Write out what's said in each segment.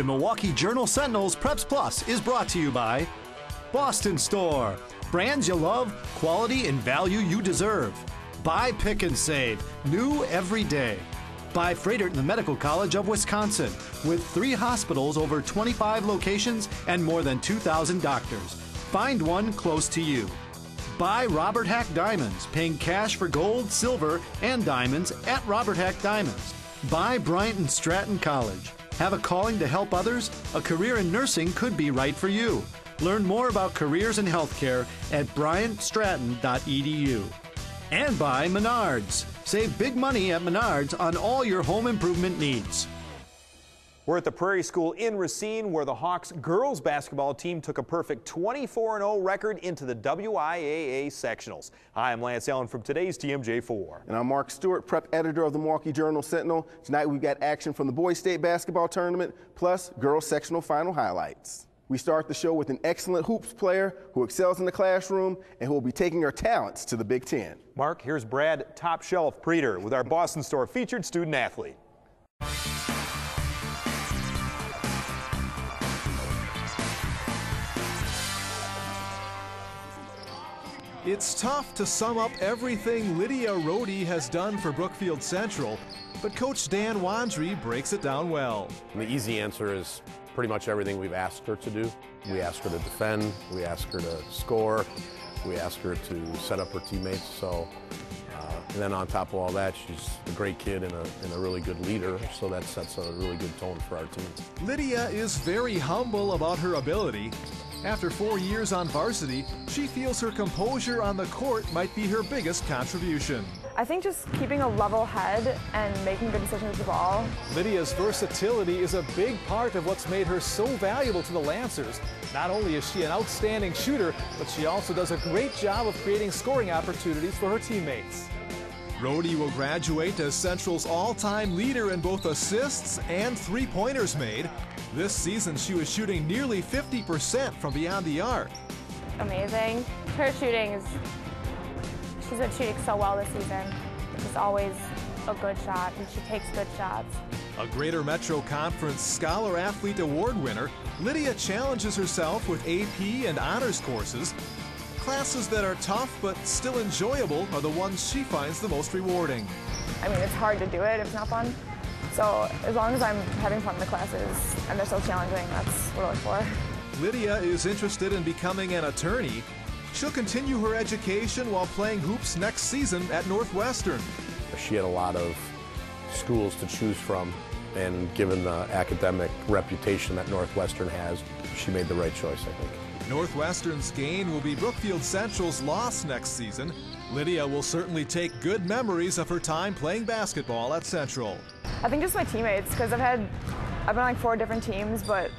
The Milwaukee Journal Sentinel's Preps Plus is brought to you by Boston Store. Brands you love, quality and value you deserve. By Pick and Save, new every day. By the Medical College of Wisconsin, with three hospitals, over 25 locations, and more than 2,000 doctors. Find one close to you. By Robert Hack Diamonds, paying cash for gold, silver, and diamonds at Robert Hack Diamonds. By Bryant and Stratton College. Have a calling to help others? A career in nursing could be right for you. Learn more about careers in healthcare at bryantstratton.edu. And by Menards. Save big money at Menards on all your home improvement needs. We're at the Prairie School in Racine where the Hawks girls basketball team took a perfect 24-0 record into the WIAA sectionals. Hi, I'm Lance Allen from today's TMJ4. And I'm Mark Stewart, prep editor of the Milwaukee Journal Sentinel. Tonight we've got action from the boys state basketball tournament plus girls sectional final highlights. We start the show with an excellent hoops player who excels in the classroom and who will be taking her talents to the Big Ten. Mark, here's Brad Top Shelf Preeter with our Boston Store featured student athlete. It's tough to sum up everything Lydia Rohde has done for Brookfield Central, but Coach Dan Wandry breaks it down well. The easy answer is pretty much everything we've asked her to do. We ask her to defend, we ask her to score, we ask her to set up her teammates. So, uh, and then on top of all that, she's a great kid and a, and a really good leader, so that sets a really good tone for our team. Lydia is very humble about her ability. After four years on varsity, she feels her composure on the court might be her biggest contribution. I think just keeping a level head and making good decisions with the ball. Lydia's versatility is a big part of what's made her so valuable to the Lancers. Not only is she an outstanding shooter, but she also does a great job of creating scoring opportunities for her teammates. Rohde will graduate as Central's all-time leader in both assists and three-pointers made. This season, she was shooting nearly 50% from beyond the arc. Amazing. Her shooting is She's been shooting so well this season. It's always a good shot, and she takes good shots. A Greater Metro Conference Scholar Athlete Award winner, Lydia challenges herself with AP and honors courses. Classes that are tough but still enjoyable are the ones she finds the most rewarding. I mean, it's hard to do it if it's not fun. So as long as I'm having fun in the classes and they're so challenging, that's what I look for. Lydia is interested in becoming an attorney She'll continue her education while playing hoops next season at Northwestern. She had a lot of schools to choose from, and given the academic reputation that Northwestern has, she made the right choice, I think. Northwestern's gain will be Brookfield Central's loss next season. Lydia will certainly take good memories of her time playing basketball at Central. I think just my teammates, because I've had, I've been on like four different teams, but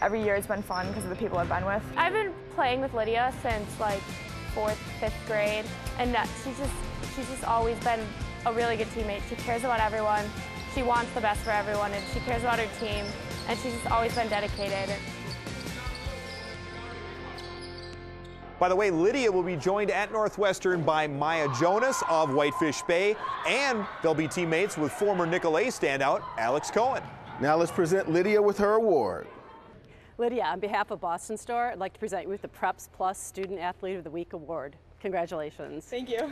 every year it's been fun because of the people I've been with. I've been playing with Lydia since like fourth, fifth grade, and she's just she's just always been a really good teammate. She cares about everyone. She wants the best for everyone, and she cares about her team, and she's just always been dedicated. By the way, Lydia will be joined at Northwestern by Maya Jonas of Whitefish Bay, and they'll be teammates with former Nicolet standout Alex Cohen. Now let's present Lydia with her award. Lydia, on behalf of Boston Store, I'd like to present you with the Preps Plus Student Athlete of the Week Award. Congratulations. Thank you.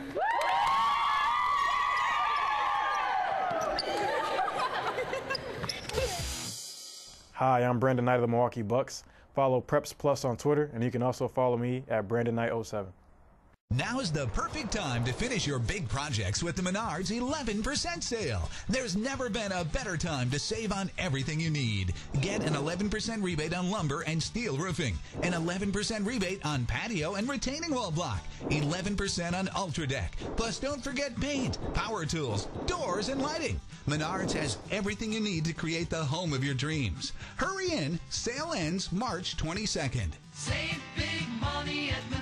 Hi, I'm Brandon Knight of the Milwaukee Bucks. Follow Preps Plus on Twitter, and you can also follow me at Brandon Knight 07. Now is the perfect time to finish your big projects with the Menards 11% sale. There's never been a better time to save on everything you need. Get an 11% rebate on lumber and steel roofing, an 11% rebate on patio and retaining wall block, 11% on Ultra Deck. Plus, don't forget paint, power tools, doors, and lighting. Menards has everything you need to create the home of your dreams. Hurry in, sale ends March 22nd. Save big money at Menards.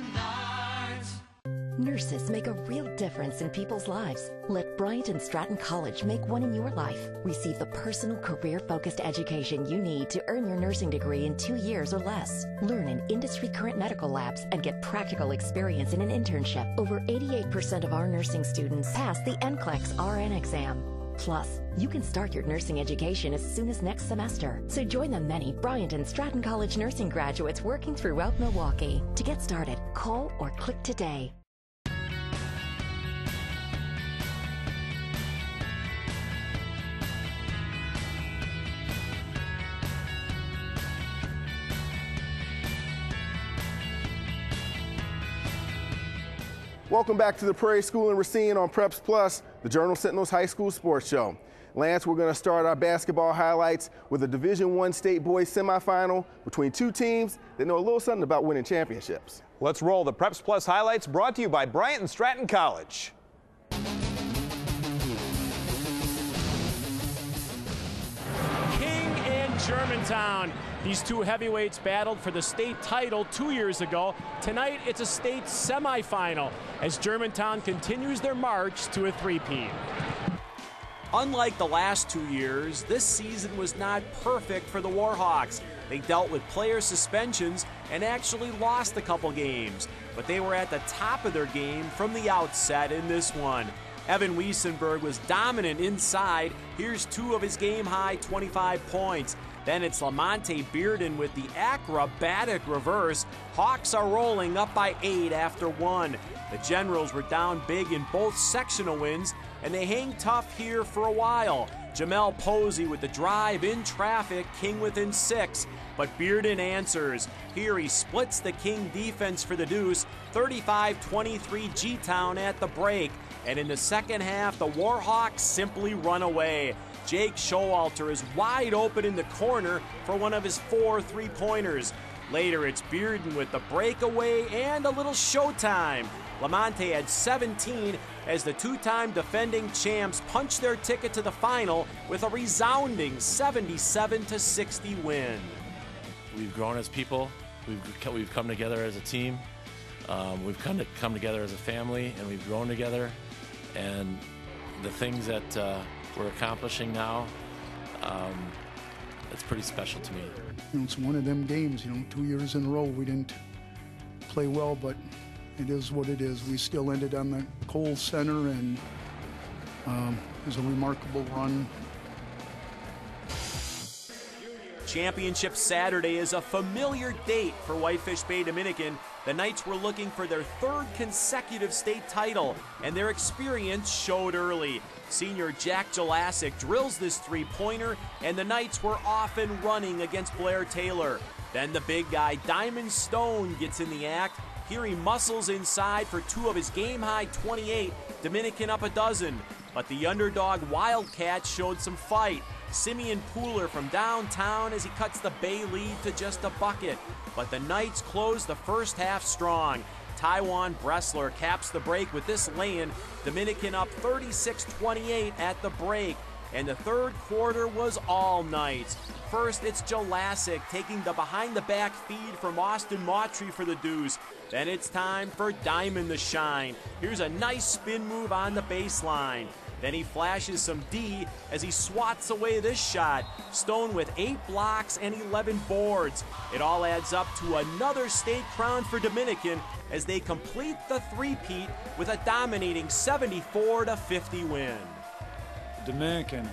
Nurses make a real difference in people's lives. Let Bryant and Stratton College make one in your life. Receive the personal career focused education you need to earn your nursing degree in two years or less. Learn in industry current medical labs and get practical experience in an internship. Over 88% of our nursing students pass the NCLEX RN exam. Plus. You can start your nursing education as soon as next semester. So join the many Bryant and Stratton College nursing graduates working throughout Milwaukee. To get started, call or click today. Welcome back to the Prairie School in Racine on Preps Plus, the Journal Sentinel's high school sports show. Lance, we're going to start our basketball highlights with a Division One state boys semifinal between two teams that know a little something about winning championships. Let's roll the Preps Plus highlights brought to you by Bryant and Stratton College. King and Germantown. These two heavyweights battled for the state title two years ago. Tonight, it's a state semifinal as Germantown continues their march to a three-peat. Unlike the last two years, this season was not perfect for the Warhawks. They dealt with player suspensions and actually lost a couple games, but they were at the top of their game from the outset in this one. Evan Wiesenberg was dominant inside. Here's two of his game high 25 points. Then it's Lamonte Bearden with the acrobatic reverse. Hawks are rolling up by eight after one. The Generals were down big in both sectional wins, and they hang tough here for a while. Jamel Posey with the drive in traffic, King within six, but Bearden answers. Here he splits the King defense for the deuce, 35 23 G Town at the break. And in the second half, the Warhawks simply run away. Jake Showalter is wide open in the corner for one of his four three pointers. Later, it's Bearden with the breakaway and a little showtime. Lamonte had 17 as the two time defending champs punched their ticket to the final with a resounding 77 60 win. We've grown as people, we've, we've come together as a team, um, we've come, to, come together as a family, and we've grown together. And the things that uh, we're accomplishing now, um, it's pretty special to me. You know, it's one of them games, you know, two years in a row we didn't play well, but it is what it is. We still ended on the Kohl Center, and um, it was a remarkable run. Championship Saturday is a familiar date for Whitefish Bay Dominican. The Knights were looking for their third consecutive state title, and their experience showed early. Senior Jack Jelassic drills this three pointer, and the Knights were off and running against Blair Taylor. Then the big guy, Diamond Stone, gets in the act. Here he muscles inside for two of his game high 28, Dominican up a dozen. But the underdog Wildcats showed some fight. Simeon Pooler from downtown as he cuts the Bay lead to just a bucket. But the Knights close the first half strong. Taiwan Bressler caps the break with this lay-in. Dominican up 36-28 at the break. And the third quarter was all Knights. First, it's Jelassic taking the behind the back feed from Austin Mautry for the deuce. Then it's time for Diamond to shine. Here's a nice spin move on the baseline. Then he flashes some D as he swats away this shot. Stone with eight blocks and 11 boards. It all adds up to another state crown for Dominican as they complete the three-peat with a dominating 74 to 50 win. Dominican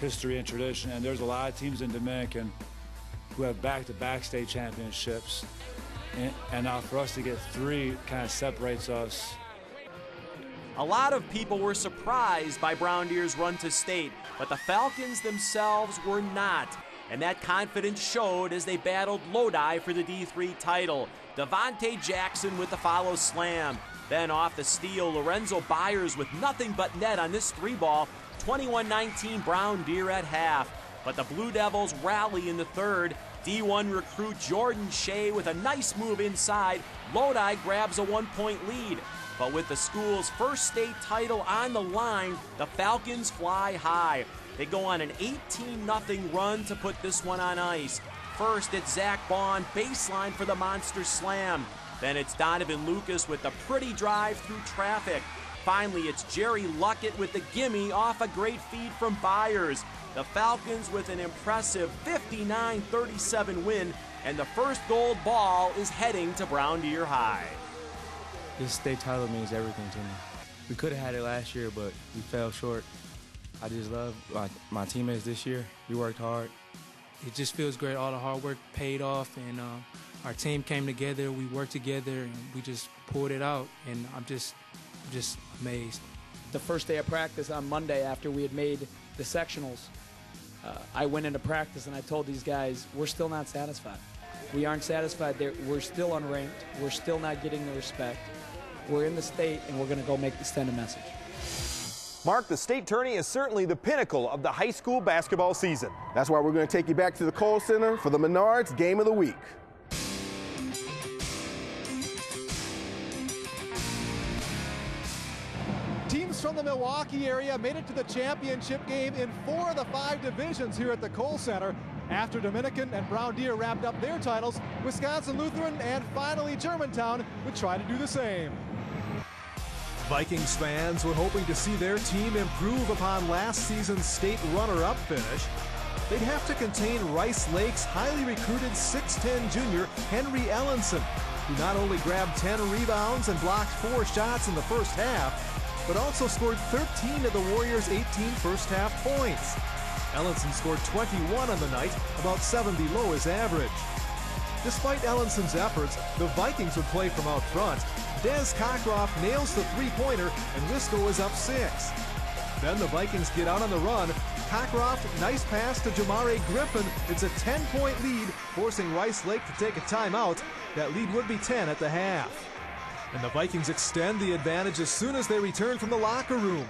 history and tradition, and there's a lot of teams in Dominican who have back-to-back state championships. And, and now for us to get three kind of separates us a lot of people were surprised by Brown Deer's run to state, but the Falcons themselves were not. And that confidence showed as they battled Lodi for the D3 title. Devonte Jackson with the follow slam. Then off the steal, Lorenzo Byers with nothing but net on this three ball. 21 19 Brown Deer at half. But the Blue Devils rally in the third. D1 recruit Jordan Shea with a nice move inside. Lodi grabs a one point lead. But with the school's first state title on the line, the Falcons fly high. They go on an 18 0 run to put this one on ice. First, it's Zach Bond, baseline for the Monster Slam. Then it's Donovan Lucas with the pretty drive through traffic. Finally, it's Jerry Luckett with the gimme off a great feed from Byers. The Falcons with an impressive 59 37 win, and the first gold ball is heading to Brown Deer High. This state title means everything to me. We could have had it last year, but we fell short. I just love my, my teammates this year. We worked hard. It just feels great. All the hard work paid off, and uh, our team came together. We worked together, and we just pulled it out. And I'm just, just amazed. The first day of practice on Monday, after we had made the sectionals, uh, I went into practice and I told these guys, we're still not satisfied. We aren't satisfied. We're still unranked. We're still not getting the respect. We're in the state, and we're going to go make the send a message. Mark, the state tourney is certainly the pinnacle of the high school basketball season. That's why we're going to take you back to the Kohl Center for the Menards Game of the Week. Teams from the Milwaukee area made it to the championship game in four of the five divisions here at the Kohl Center. After Dominican and Brown Deer wrapped up their titles, Wisconsin Lutheran and finally Germantown would try to do the same. Vikings fans were hoping to see their team improve upon last season's state runner-up finish. They'd have to contain Rice Lake's highly recruited 6'10 junior Henry Ellenson, who not only grabbed 10 rebounds and blocked four shots in the first half, but also scored 13 of the Warriors' 18 first half points. Ellenson scored 21 on the night, about seven below his average. Despite Ellenson's efforts, the Vikings would play from out front. Des Cockcroft nails the three-pointer, and Wisco is up six. Then the Vikings get out on the run. Cockcroft, nice pass to Jamare Griffin. It's a 10-point lead, forcing Rice Lake to take a timeout. That lead would be 10 at the half. And the Vikings extend the advantage as soon as they return from the locker room.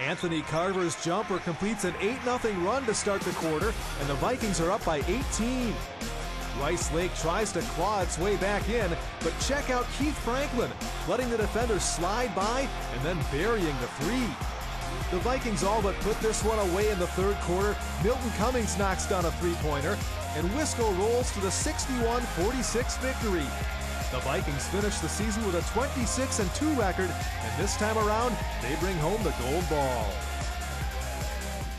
Anthony Carver's jumper completes an 8-0 run to start the quarter, and the Vikings are up by 18. Rice Lake tries to claw its way back in, but check out Keith Franklin, letting the defender slide by and then burying the three. The Vikings all but put this one away in the third quarter. Milton Cummings knocks down a three-pointer, and Wisco rolls to the 61-46 victory. The Vikings finish the season with a 26-2 record, and this time around, they bring home the gold ball.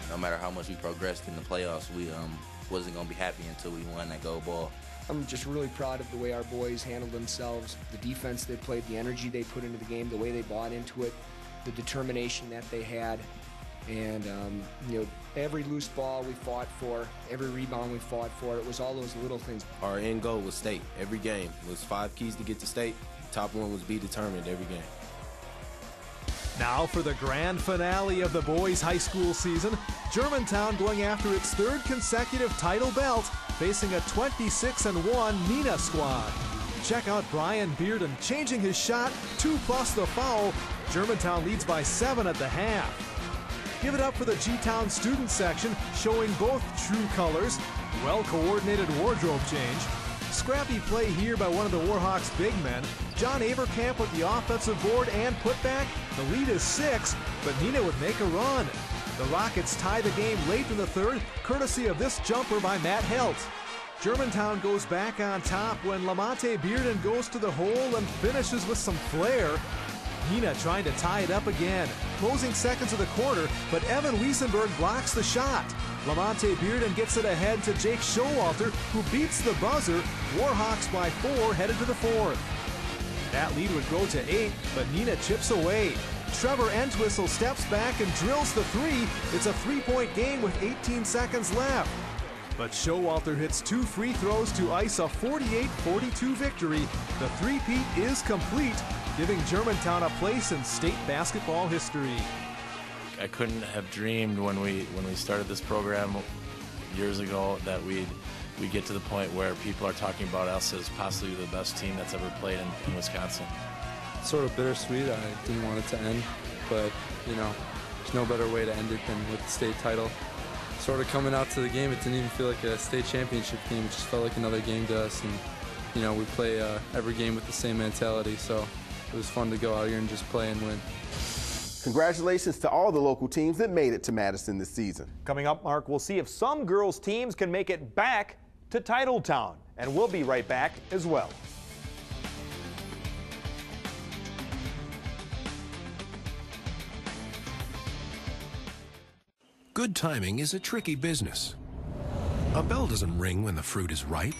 No matter how much we progressed in the playoffs, we um, wasn't going to be happy until we won that gold ball. I'm just really proud of the way our boys handled themselves, the defense they played, the energy they put into the game, the way they bought into it, the determination that they had. And, um, you know, every loose ball we fought for, every rebound we fought for, it was all those little things. Our end goal was state every game. It was five keys to get to state. top one was be determined every game. Now for the grand finale of the boys' high school season, Germantown going after its third consecutive title belt, facing a 26-1 Neenah squad. Check out Brian Bearden changing his shot, two plus the foul. Germantown leads by seven at the half. Give it up for the G-Town student section, showing both true colors, well-coordinated wardrobe change, Scrappy play here by one of the Warhawks' big men. John Avercamp with the offensive board and putback. The lead is six, but Neenah would make a run. The Rockets tie the game late in the third, courtesy of this jumper by Matt Helt. Germantown goes back on top when Lamonte Bearden goes to the hole and finishes with some flair. Neenah trying to tie it up again. Closing seconds of the quarter, but Evan Wiesenberg blocks the shot. Lamonte Bearden gets it ahead to Jake Showalter, who beats the buzzer. Warhawks by four, headed to the fourth. That lead would go to eight, but Neenah chips away. Trevor Entwistle steps back and drills the three. It's a three-point game with 18 seconds left. But Showalter hits two free throws to ice a 48-42 victory. The three-peat is complete, giving Germantown a place in state basketball history. I couldn't have dreamed when we when we started this program years ago that we'd we get to the point where people are talking about us as possibly the best team that's ever played in, in Wisconsin. Sort of bittersweet. I didn't want it to end, but you know, there's no better way to end it than with the state title. Sort of coming out to the game, it didn't even feel like a state championship game. It just felt like another game to us, and you know, we play uh, every game with the same mentality. So it was fun to go out here and just play and win. Congratulations to all the local teams that made it to Madison this season. Coming up, Mark, we'll see if some girls' teams can make it back to Titletown. And we'll be right back as well. Good timing is a tricky business. A bell doesn't ring when the fruit is ripe.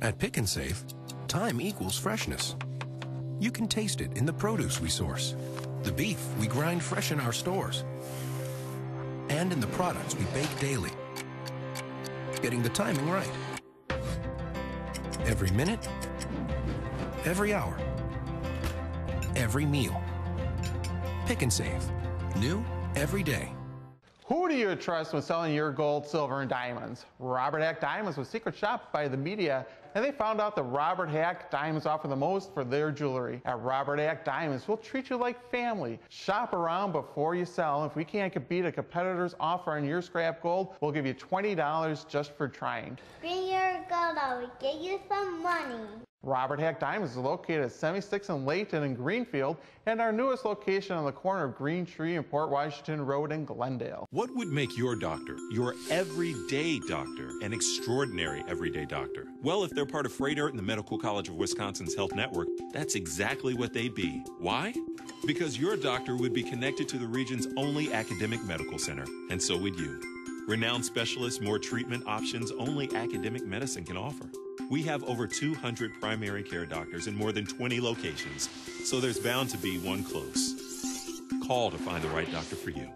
At Pick and Save, time equals freshness. You can taste it in the produce we source, the beef we grind fresh in our stores, and in the products we bake daily. Getting the timing right. Every minute, every hour, every meal. Pick and save. New every day. Who do you trust when selling your gold, silver, and diamonds? Robert Hack Diamonds was secret shopped by the media, and they found out that Robert Hack Diamonds offer the most for their jewelry. At Robert Hack Diamonds, we'll treat you like family. Shop around before you sell. If we can't beat a competitor's offer on your scrap gold, we'll give you $20 just for trying. Bring your gold, I will get you some money. Robert Hack Diamonds is located at 76 and Layton in Greenfield, and our newest location on the corner of Green Tree and Port Washington Road in Glendale. What would make your doctor, your everyday doctor, an extraordinary everyday doctor? Well, if they're part of Froedtert and the Medical College of Wisconsin's Health Network, that's exactly what they'd be. Why? Because your doctor would be connected to the region's only academic medical center, and so would you. Renowned specialists, more treatment options only academic medicine can offer. We have over 200 primary care doctors in more than 20 locations, so there's bound to be one close. Call to find the right doctor for you.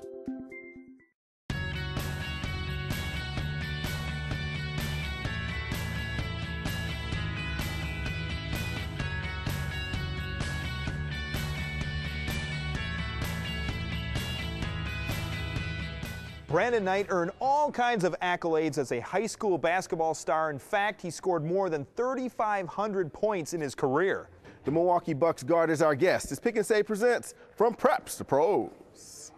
Brandon Knight earned all kinds of accolades as a high school basketball star. In fact, he scored more than 3,500 points in his career. The Milwaukee Bucks guard is our guest as Pick and Save presents From Preps to Pros.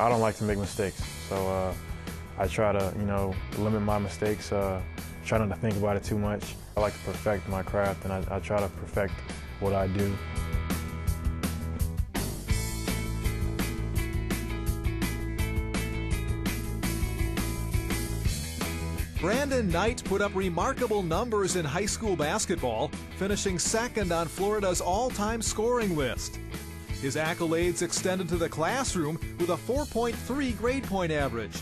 I don't like to make mistakes, so uh, I try to, you know, limit my mistakes. Uh, try not to think about it too much. I like to perfect my craft, and I, I try to perfect what I do. Brandon Knight put up remarkable numbers in high school basketball, finishing second on Florida's all time scoring list. His accolades extended to the classroom with a 4.3 grade point average.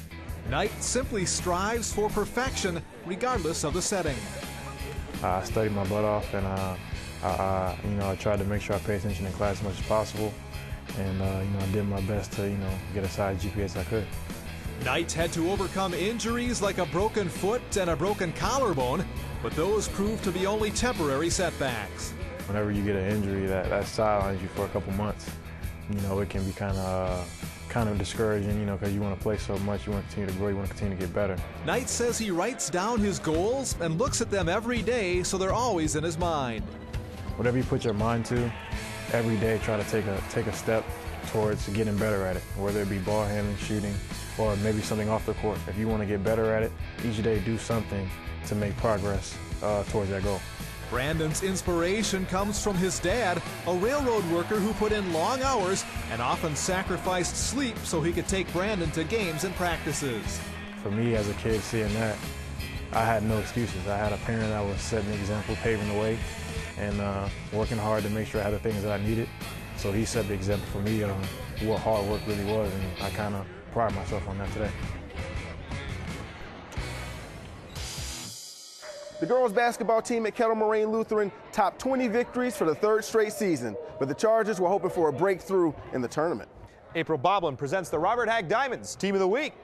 Knight simply strives for perfection regardless of the setting. I studied my butt off, and uh, I, I, you know, I tried to make sure I pay attention in class as much as possible, and uh, you know, I did my best to, you know, get as high a GPA as I could. Knight had to overcome injuries like a broken foot and a broken collarbone, but those proved to be only temporary setbacks. Whenever you get an injury that, that sidelines you for a couple months, you know, it can be kind of uh, kind of discouraging, you know, because you want to play so much, you want to continue to grow, you want to continue to get better. Knight says he writes down his goals and looks at them every day so they're always in his mind. Whatever you put your mind to, every day try to take a take a step towards getting better at it, whether it be ball handling, shooting, or maybe something off the court. If you want to get better at it, each day do something to make progress uh, towards that goal. Brandon's inspiration comes from his dad, a railroad worker who put in long hours and often sacrificed sleep so he could take Brandon to games and practices. For me as a kid seeing that, I had no excuses. I had a parent that was setting the example, paving the way, and uh, working hard to make sure I had the things that I needed. So he set the example for me on what hard work really was, and I kind of pride myself on that today. The girls basketball team at Kettle Moraine Lutheran topped 20 victories for the third straight season, but the Chargers were hoping for a breakthrough in the tournament. April Boblin presents the Robert Hack Diamonds Team of the Week.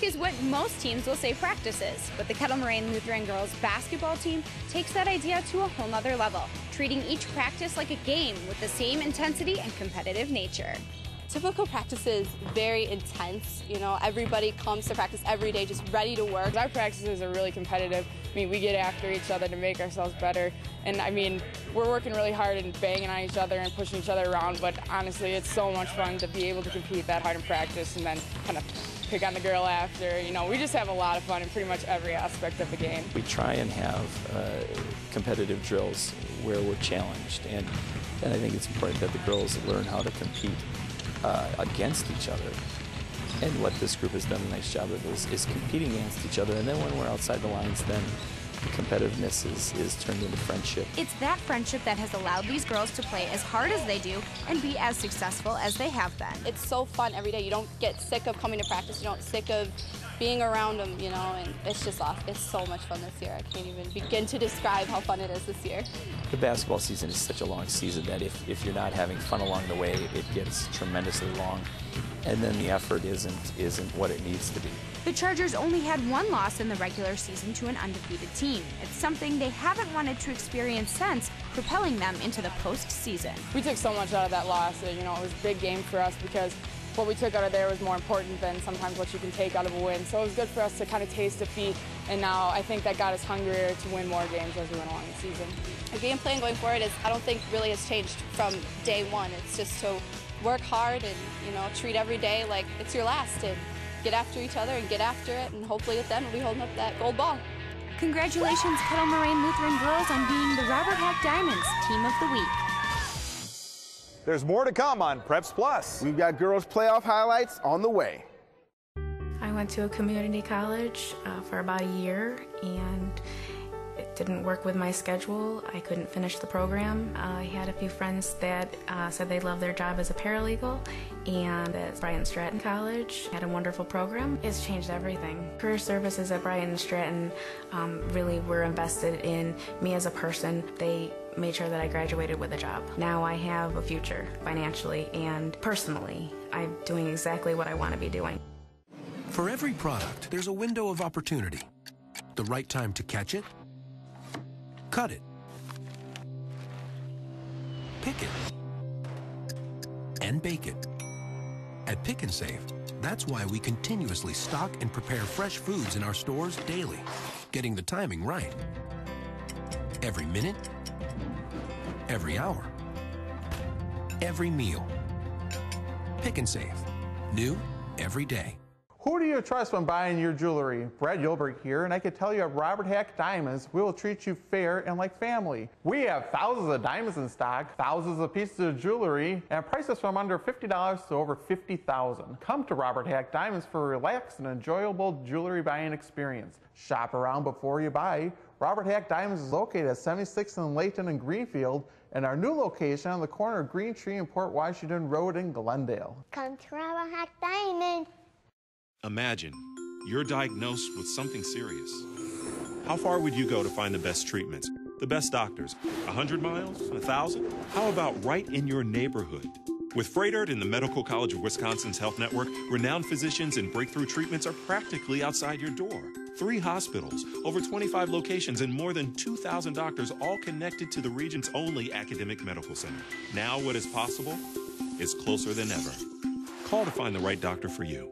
Work is what most teams will say practice is, but the Kettle Moraine Lutheran girls basketball team takes that idea to a whole nother level, treating each practice like a game with the same intensity and competitive nature. Typical practice is very intense. You know, everybody comes to practice every day just ready to work. Our practices are really competitive. I mean, we get after each other to make ourselves better. And I mean, we're working really hard and banging on each other and pushing each other around, but honestly, it's so much fun to be able to compete that hard in practice and then kind of pick on the girl after. You know, we just have a lot of fun in pretty much every aspect of the game. We try and have uh, competitive drills where we're challenged, and, and I think it's important that the girls learn how to compete uh, against each other. And what this group has done a nice job of is, is competing against each other. And then when we're outside the lines, then the competitiveness is, is turned into friendship. It's that friendship that has allowed these girls to play as hard as they do and be as successful as they have been. It's so fun every day. You don't get sick of coming to practice. You don't sick of being around them, you know, and it's just off. It's so much fun this year. I can't even begin to describe how fun it is this year. The basketball season is such a long season that if, if you're not having fun along the way, it gets tremendously long, and then the effort isn't isn't what it needs to be. The Chargers only had one loss in the regular season to an undefeated team. It's something they haven't wanted to experience since, propelling them into the postseason. We took so much out of that loss. You know, it was a big game for us because what we took out of there was more important than sometimes what you can take out of a win. So it was good for us to kind of taste defeat, and now I think that got us hungrier to win more games as we went along the season. The game plan going forward is, I don't think really has changed from day one. It's just to work hard and, you know, treat every day like it's your last and get after each other and get after it, and hopefully at the end we'll be holding up that gold ball. Congratulations, Kettle Moraine Lutheran girls, on being the Robert Hack Diamonds Team of the Week. There's more to come on Preps Plus. We've got girls playoff highlights on the way. I went to a community college uh, for about a year and it didn't work with my schedule. I couldn't finish the program. I had a few friends that uh, said they loved their job as a paralegal and at Bryant Stratton College had a wonderful program. It's changed everything. Career services at Bryant Stratton um, really were invested in me as a person. They made sure that I graduated with a job. Now I have a future financially and personally. I'm doing exactly what I want to be doing. For every product, there's a window of opportunity. The right time to catch it, cut it, pick it, and bake it. At Pick and Save, that's why we continuously stock and prepare fresh foods in our stores daily, getting the timing right. Every minute, every hour, every meal. Pick and Save. New every day. Who do you trust when buying your jewelry? Brad Yulberg here, and I can tell you at Robert Hack Diamonds, we will treat you fair and like family. We have thousands of diamonds in stock, thousands of pieces of jewelry, and prices from under $50 to over 50,000. Come to Robert Hack Diamonds for a relaxed and enjoyable jewelry buying experience. Shop around before you buy. Robert Hack Diamonds is located at 76th and Layton and Greenfield, and our new location on the corner of Green Tree and Port Washington Road in Glendale. Come to Robert Hack Diamonds. Imagine you're diagnosed with something serious. How far would you go to find the best treatments, the best doctors? A hundred miles? A thousand? How about right in your neighborhood? With Froedtert and the Medical College of Wisconsin's Health Network, renowned physicians and breakthrough treatments are practically outside your door. Three hospitals, over 25 locations, and more than 2,000 doctors all connected to the region's only academic medical center. Now, what is possible is closer than ever. Call to find the right doctor for you.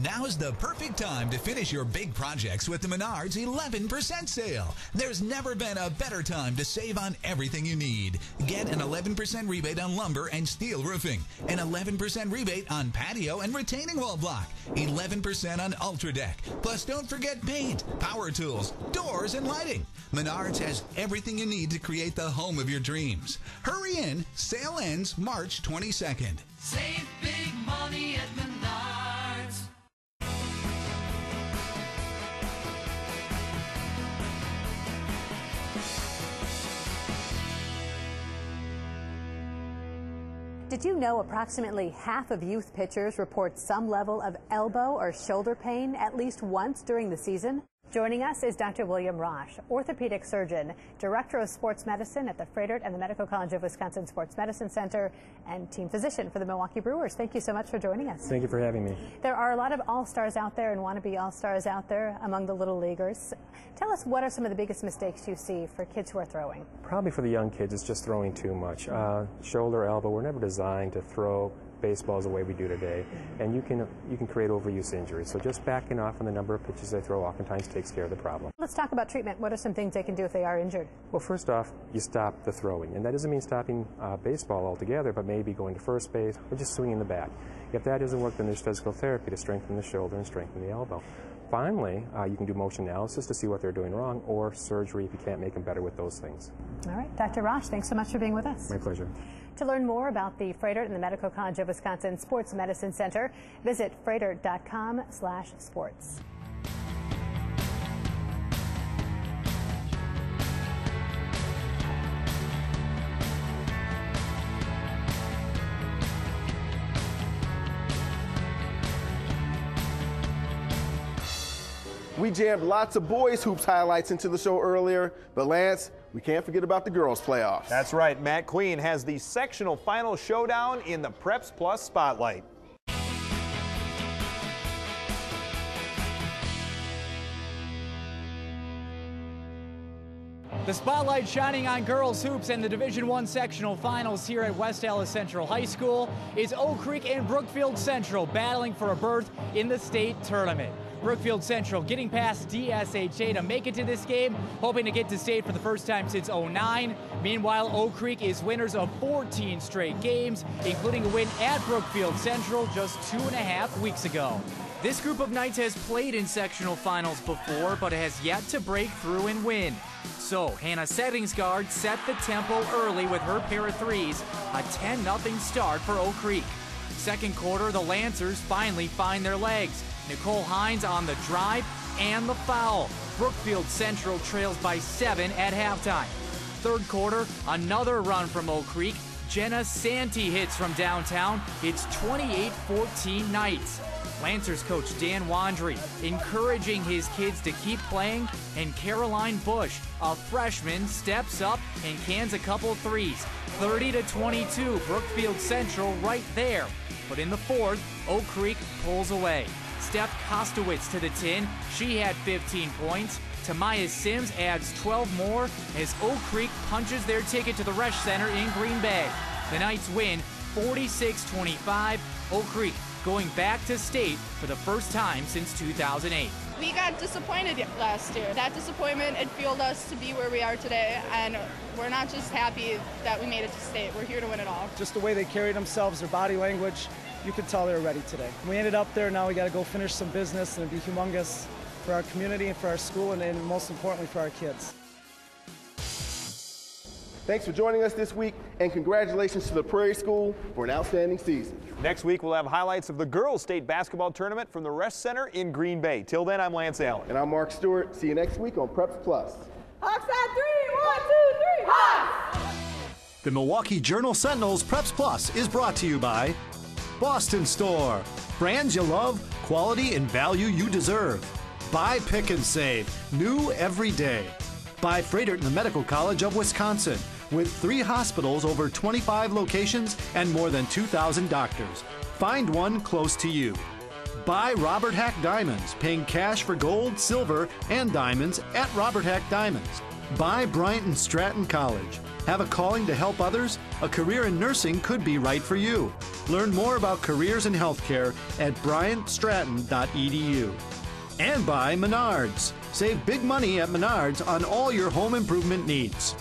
Now's the perfect time to finish your big projects with the Menards 11% sale. There's never been a better time to save on everything you need. Get an 11% rebate on lumber and steel roofing, an 11% rebate on patio and retaining wall block, 11% on Ultra Deck. Plus, don't forget paint, power tools, doors, and lighting. Menards has everything you need to create the home of your dreams. Hurry in, sale ends March 22nd. Save big money at Menards. Did you know approximately half of youth pitchers report some level of elbow or shoulder pain at least once during the season? Joining us is Dr. William Raasch, orthopedic surgeon, director of sports medicine at the Froedtert and the Medical College of Wisconsin Sports Medicine Center, and team physician for the Milwaukee Brewers. Thank you so much for joining us. Thank you for having me. There are a lot of all-stars out there and wannabe all-stars out there among the little leaguers. Tell us what are some of the biggest mistakes you see for kids who are throwing? Probably for the young kids, it's just throwing too much. Uh, shoulder, elbow, we're never designed to throw baseballs the way we do today, and you can you can create overuse injuries. So just backing off on the number of pitches they throw oftentimes takes care of the problem. Let's talk about treatment. What are some things they can do if they are injured? Well, first off, you stop the throwing, and that doesn't mean stopping uh, baseball altogether, but maybe going to first base or just swinging the bat. If that doesn't work, then there's physical therapy to strengthen the shoulder and strengthen the elbow. Finally, uh, you can do motion analysis to see what they're doing wrong, or surgery if you can't make them better with those things. All right, Dr. Raasch, thanks so much for being with us. My pleasure. To learn more about the Froedtert and the Medical College of Wisconsin Sports Medicine Center, visit froedtert.com slash sports. We jammed lots of boys hoops highlights into the show earlier, but Lance, we can't forget about the girls playoffs. That's right. Matt Queen has the sectional final showdown in the Preps Plus Spotlight. The spotlight shining on girls hoops and the Division One sectional finals here at West Allis Central High School is Oak Creek and Brookfield Central battling for a berth in the state tournament. Brookfield Central getting past DSHA to make it to this game, hoping to get to state for the first time since 09. Meanwhile, Oak Creek is winners of 14 straight games, including a win at Brookfield Central just two and a half weeks ago. This group of Knights has played in sectional finals before, but has yet to break through and win. So, Hannah Settingsgard set the tempo early with her pair of threes, a 10-0 start for Oak Creek. Second quarter, the Lancers finally find their legs. Nicole Hines on the drive and the foul. Brookfield Central trails by seven at halftime. Third quarter, another run from Oak Creek. Jenna Santee hits from downtown. It's 28-14 Knights. Lancers coach Dan Wandry encouraging his kids to keep playing, and Caroline Bush, a freshman, steps up and cans a couple threes. 30 to 22, Brookfield Central right there. But in the fourth, Oak Creek pulls away. Steph Kostowitz to the 10. She had 15 points. Tamaya Sims adds 12 more as Oak Creek punches their ticket to the Resch Center in Green Bay. The Knights win 46-25. Oak Creek going back to state for the first time since 2008. We got disappointed last year. That disappointment, it fueled us to be where we are today, and we're not just happy that we made it to state. We're here to win it all. Just the way they carried themselves, their body language, you could tell they were ready today. We ended up there, now we got to go finish some business and be humongous for our community and for our school, and, and most importantly for our kids. Thanks for joining us this week, and congratulations to the Prairie School for an outstanding season. Next week, we'll have highlights of the girls' state basketball tournament from the Resch Center in Green Bay. Till then, I'm Lance Allen. And I'm Mark Stewart. See you next week on Preps Plus. Hawks at three, one, two, three, Hawks! The Milwaukee Journal Sentinel's Preps Plus is brought to you by Boston Store. Brands you love, quality and value you deserve. By Pick and Save, new every day. By the Medical College of Wisconsin, with three hospitals, over 25 locations, and more than 2,000 doctors. Find one close to you. By Robert Hack Diamonds, paying cash for gold, silver, and diamonds at Robert Hack Diamonds. By Bryant and Stratton College. Have a calling to help others? A career in nursing could be right for you. Learn more about careers in healthcare at bryantstratton.edu. And by Menards. Save big money at Menards on all your home improvement needs.